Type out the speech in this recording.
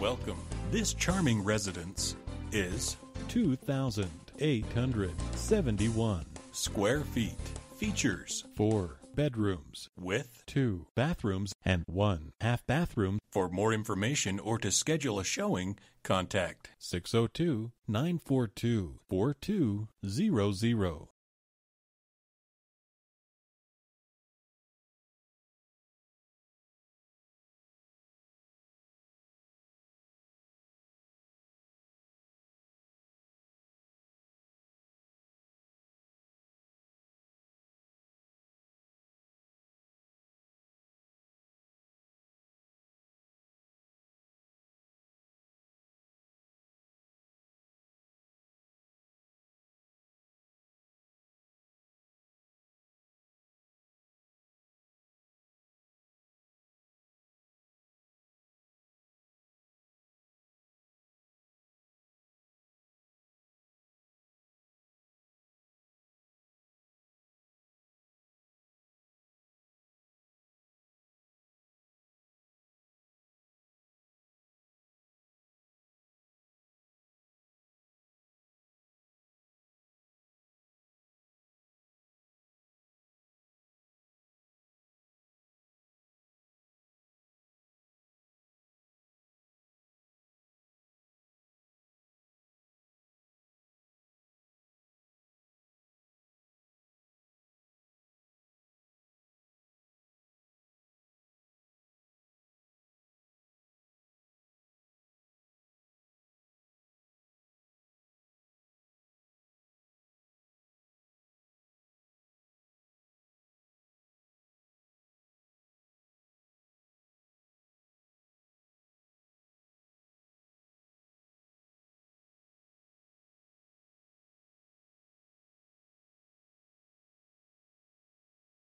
Welcome. This charming residence is 2,871. square feet. Features Four bedrooms, with. two bathrooms, and one half bathroom. For more information or to schedule a showing, contact 602 942 4200.